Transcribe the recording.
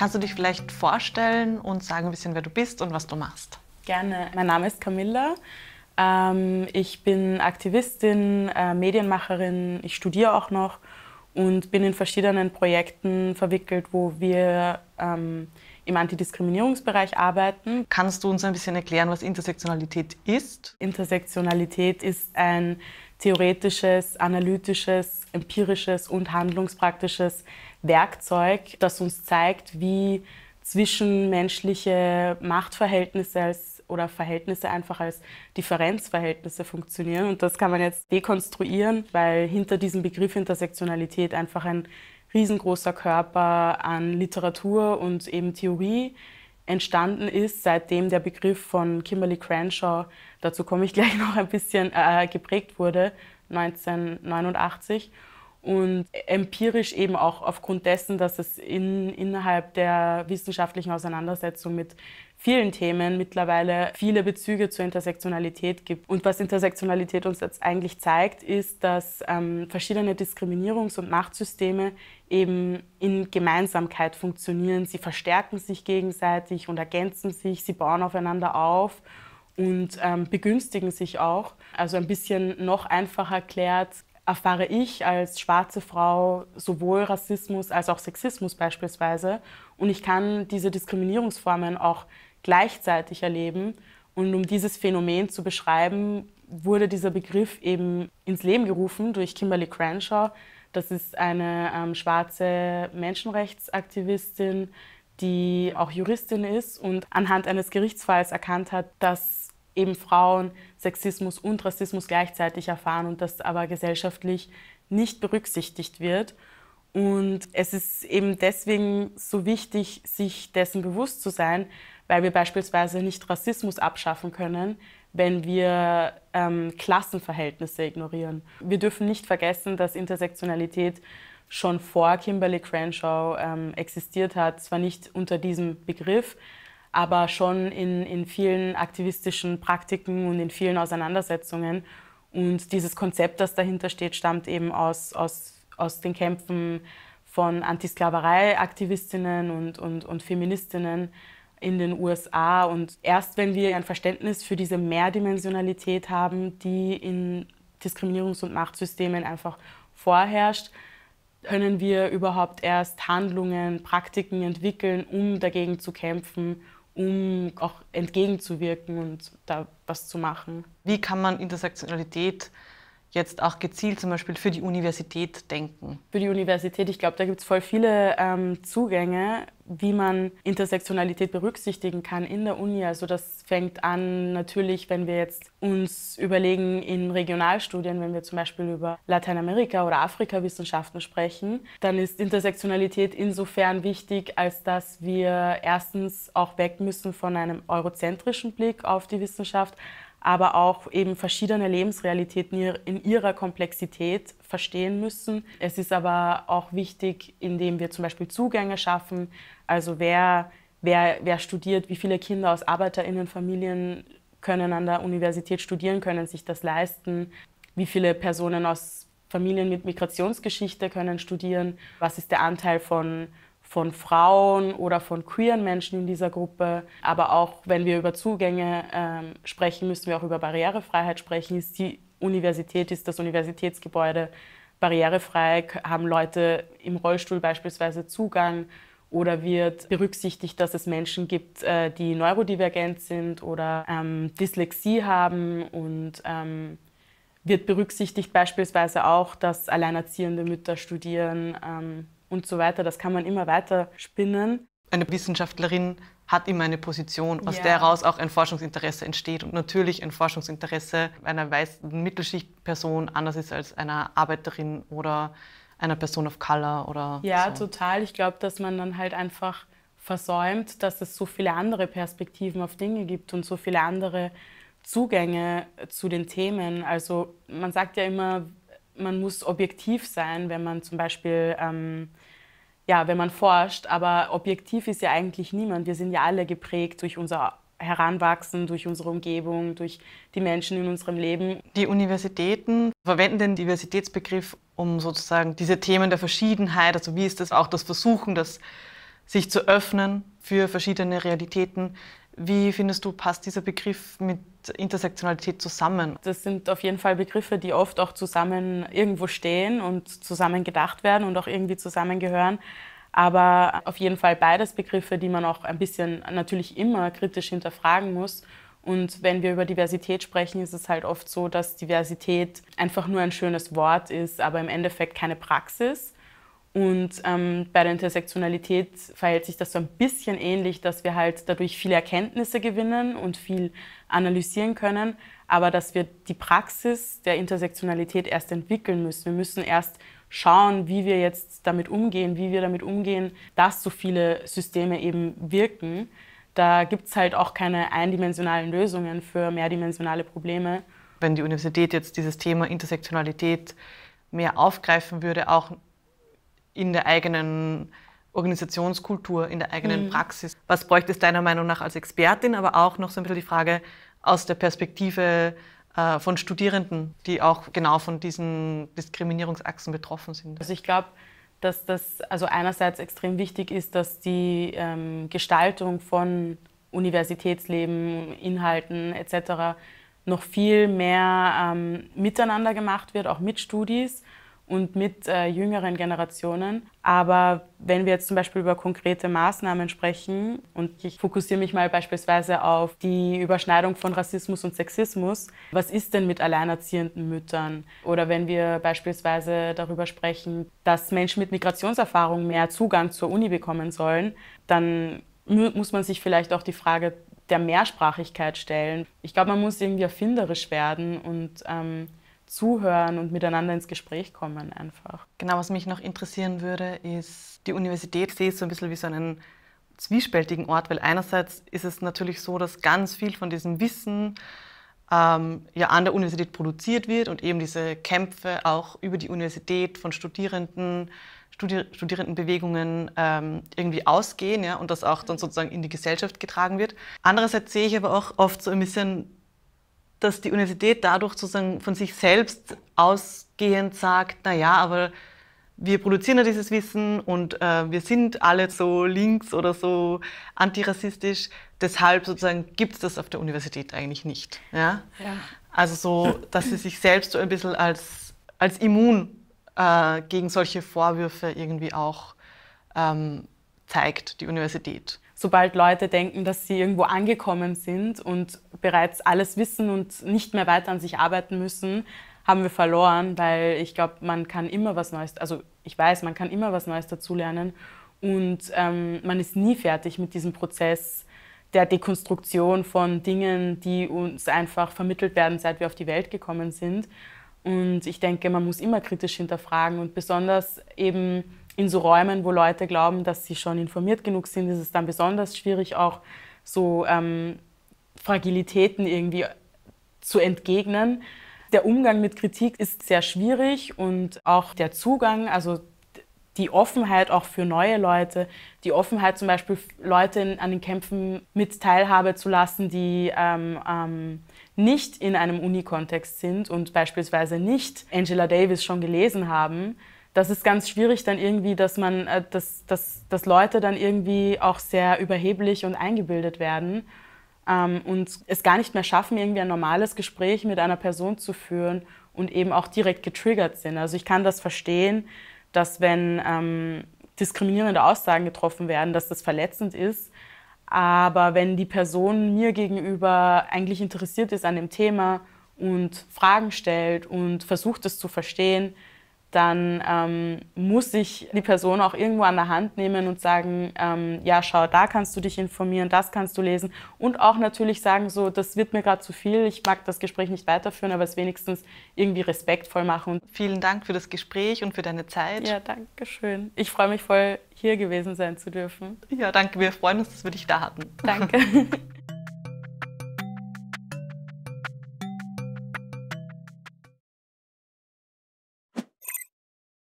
Kannst du dich vielleicht vorstellen und sagen ein bisschen, wer du bist und was du machst? Gerne. Mein Name ist Camilla. Ähm, ich bin Aktivistin, äh, Medienmacherin. Ich studiere auch noch und bin in verschiedenen Projekten verwickelt, wo wir ähm, im Antidiskriminierungsbereich arbeiten. Kannst du uns ein bisschen erklären, was Intersektionalität ist? Intersektionalität ist ein theoretisches, analytisches, empirisches und handlungspraktisches Werkzeug, das uns zeigt, wie zwischenmenschliche Machtverhältnisse als, oder Verhältnisse einfach als Differenzverhältnisse funktionieren. Und das kann man jetzt dekonstruieren, weil hinter diesem Begriff Intersektionalität einfach ein riesengroßer Körper an Literatur und eben Theorie entstanden ist, seitdem der Begriff von Kimberly Crenshaw, dazu komme ich gleich noch ein bisschen, äh, geprägt wurde, 1989 und empirisch eben auch aufgrund dessen, dass es in, innerhalb der wissenschaftlichen Auseinandersetzung mit vielen Themen mittlerweile viele Bezüge zur Intersektionalität gibt. Und was Intersektionalität uns jetzt eigentlich zeigt, ist, dass ähm, verschiedene Diskriminierungs- und Machtsysteme eben in Gemeinsamkeit funktionieren. Sie verstärken sich gegenseitig und ergänzen sich, sie bauen aufeinander auf und ähm, begünstigen sich auch. Also ein bisschen noch einfacher erklärt, erfahre ich als schwarze Frau sowohl Rassismus als auch Sexismus beispielsweise. Und ich kann diese Diskriminierungsformen auch gleichzeitig erleben. Und um dieses Phänomen zu beschreiben, wurde dieser Begriff eben ins Leben gerufen durch Kimberly Crenshaw. Das ist eine ähm, schwarze Menschenrechtsaktivistin, die auch Juristin ist und anhand eines Gerichtsfalls erkannt hat, dass eben Frauen Sexismus und Rassismus gleichzeitig erfahren und das aber gesellschaftlich nicht berücksichtigt wird. Und es ist eben deswegen so wichtig, sich dessen bewusst zu sein, weil wir beispielsweise nicht Rassismus abschaffen können, wenn wir ähm, Klassenverhältnisse ignorieren. Wir dürfen nicht vergessen, dass Intersektionalität schon vor Kimberly Crenshaw ähm, existiert hat, zwar nicht unter diesem Begriff, aber schon in, in vielen aktivistischen Praktiken und in vielen Auseinandersetzungen. Und dieses Konzept, das dahinter steht, stammt eben aus, aus, aus den Kämpfen von Antisklaverei-Aktivistinnen und, und, und Feministinnen in den USA. Und erst wenn wir ein Verständnis für diese Mehrdimensionalität haben, die in Diskriminierungs- und Machtsystemen einfach vorherrscht, können wir überhaupt erst Handlungen, Praktiken entwickeln, um dagegen zu kämpfen um auch entgegenzuwirken und da was zu machen. Wie kann man Intersektionalität jetzt auch gezielt zum Beispiel für die Universität denken? Für die Universität, ich glaube, da gibt es voll viele ähm, Zugänge, wie man Intersektionalität berücksichtigen kann in der Uni. Also das fängt an natürlich, wenn wir jetzt uns überlegen in Regionalstudien, wenn wir zum Beispiel über Lateinamerika oder Afrika-Wissenschaften sprechen, dann ist Intersektionalität insofern wichtig, als dass wir erstens auch weg müssen von einem eurozentrischen Blick auf die Wissenschaft, aber auch eben verschiedene Lebensrealitäten in ihrer Komplexität verstehen müssen. Es ist aber auch wichtig, indem wir zum Beispiel Zugänge schaffen, also wer, wer, wer studiert, wie viele Kinder aus Arbeiterinnenfamilien können an der Universität studieren, können sich das leisten, wie viele Personen aus Familien mit Migrationsgeschichte können studieren, was ist der Anteil von von Frauen oder von queeren Menschen in dieser Gruppe. Aber auch wenn wir über Zugänge ähm, sprechen, müssen wir auch über Barrierefreiheit sprechen. Ist die Universität, ist das Universitätsgebäude barrierefrei? Haben Leute im Rollstuhl beispielsweise Zugang? Oder wird berücksichtigt, dass es Menschen gibt, äh, die neurodivergent sind oder ähm, Dyslexie haben und ähm, wird berücksichtigt beispielsweise auch, dass alleinerziehende Mütter studieren ähm, und so weiter. Das kann man immer weiter spinnen. Eine Wissenschaftlerin hat immer eine Position, aus ja. der heraus auch ein Forschungsinteresse entsteht. Und natürlich ein Forschungsinteresse einer weißen Mittelschichtperson anders ist als einer Arbeiterin oder einer Person of Color oder Ja, so. total. Ich glaube, dass man dann halt einfach versäumt, dass es so viele andere Perspektiven auf Dinge gibt und so viele andere Zugänge zu den Themen. Also man sagt ja immer, man muss objektiv sein, wenn man zum Beispiel, ähm, ja, wenn man forscht. Aber objektiv ist ja eigentlich niemand. Wir sind ja alle geprägt durch unser Heranwachsen, durch unsere Umgebung, durch die Menschen in unserem Leben. Die Universitäten verwenden den Diversitätsbegriff, um sozusagen diese Themen der Verschiedenheit, also wie ist das auch das Versuchen, das sich zu öffnen für verschiedene Realitäten. Wie findest du, passt dieser Begriff mit Intersektionalität zusammen? Das sind auf jeden Fall Begriffe, die oft auch zusammen irgendwo stehen und zusammen gedacht werden und auch irgendwie zusammengehören. Aber auf jeden Fall beides Begriffe, die man auch ein bisschen natürlich immer kritisch hinterfragen muss. Und wenn wir über Diversität sprechen, ist es halt oft so, dass Diversität einfach nur ein schönes Wort ist, aber im Endeffekt keine Praxis. Und ähm, bei der Intersektionalität verhält sich das so ein bisschen ähnlich, dass wir halt dadurch viele Erkenntnisse gewinnen und viel analysieren können, aber dass wir die Praxis der Intersektionalität erst entwickeln müssen. Wir müssen erst schauen, wie wir jetzt damit umgehen, wie wir damit umgehen, dass so viele Systeme eben wirken. Da gibt es halt auch keine eindimensionalen Lösungen für mehrdimensionale Probleme. Wenn die Universität jetzt dieses Thema Intersektionalität mehr aufgreifen würde, auch in der eigenen Organisationskultur, in der eigenen mhm. Praxis. Was bräuchte es deiner Meinung nach als Expertin, aber auch noch so ein bisschen die Frage aus der Perspektive äh, von Studierenden, die auch genau von diesen Diskriminierungsachsen betroffen sind? Also ich glaube, dass das also einerseits extrem wichtig ist, dass die ähm, Gestaltung von Universitätsleben, Inhalten etc. noch viel mehr ähm, miteinander gemacht wird, auch mit Studis und mit äh, jüngeren Generationen. Aber wenn wir jetzt zum Beispiel über konkrete Maßnahmen sprechen und ich fokussiere mich mal beispielsweise auf die Überschneidung von Rassismus und Sexismus, was ist denn mit alleinerziehenden Müttern? Oder wenn wir beispielsweise darüber sprechen, dass Menschen mit Migrationserfahrung mehr Zugang zur Uni bekommen sollen, dann muss man sich vielleicht auch die Frage der Mehrsprachigkeit stellen. Ich glaube, man muss irgendwie erfinderisch werden und ähm, zuhören und miteinander ins Gespräch kommen einfach. Genau, was mich noch interessieren würde, ist, die Universität sehe ich so ein bisschen wie so einen zwiespältigen Ort, weil einerseits ist es natürlich so, dass ganz viel von diesem Wissen ähm, ja an der Universität produziert wird und eben diese Kämpfe auch über die Universität von Studierenden, Studi Studierendenbewegungen ähm, irgendwie ausgehen ja, und das auch dann sozusagen in die Gesellschaft getragen wird. Andererseits sehe ich aber auch oft so ein bisschen dass die Universität dadurch sozusagen von sich selbst ausgehend sagt, na ja, aber wir produzieren ja dieses Wissen und äh, wir sind alle so links oder so antirassistisch. Deshalb sozusagen gibt es das auf der Universität eigentlich nicht. Ja? ja. Also so, dass sie sich selbst so ein bisschen als, als immun äh, gegen solche Vorwürfe irgendwie auch ähm, zeigt, die Universität sobald Leute denken, dass sie irgendwo angekommen sind und bereits alles wissen und nicht mehr weiter an sich arbeiten müssen, haben wir verloren, weil ich glaube, man kann immer was Neues, also ich weiß, man kann immer was Neues dazulernen und ähm, man ist nie fertig mit diesem Prozess der Dekonstruktion von Dingen, die uns einfach vermittelt werden, seit wir auf die Welt gekommen sind. Und ich denke, man muss immer kritisch hinterfragen und besonders eben in so Räumen, wo Leute glauben, dass sie schon informiert genug sind, ist es dann besonders schwierig, auch so ähm, Fragilitäten irgendwie zu entgegnen. Der Umgang mit Kritik ist sehr schwierig und auch der Zugang, also die Offenheit auch für neue Leute, die Offenheit zum Beispiel Leute in, an den Kämpfen mit Teilhabe zu lassen, die ähm, ähm, nicht in einem Unikontext sind und beispielsweise nicht Angela Davis schon gelesen haben, das ist ganz schwierig dann irgendwie, dass man, äh, dass, dass, dass Leute dann irgendwie auch sehr überheblich und eingebildet werden ähm, und es gar nicht mehr schaffen, irgendwie ein normales Gespräch mit einer Person zu führen und eben auch direkt getriggert sind. Also ich kann das verstehen, dass wenn ähm, diskriminierende Aussagen getroffen werden, dass das verletzend ist. Aber wenn die Person mir gegenüber eigentlich interessiert ist an dem Thema und Fragen stellt und versucht es zu verstehen, dann ähm, muss ich die Person auch irgendwo an der Hand nehmen und sagen, ähm, ja, schau, da kannst du dich informieren, das kannst du lesen und auch natürlich sagen, so, das wird mir gerade zu viel, ich mag das Gespräch nicht weiterführen, aber es wenigstens irgendwie respektvoll machen. Vielen Dank für das Gespräch und für deine Zeit. Ja, danke schön. Ich freue mich voll, hier gewesen sein zu dürfen. Ja, danke, wir freuen uns, dass wir dich da hatten. Danke.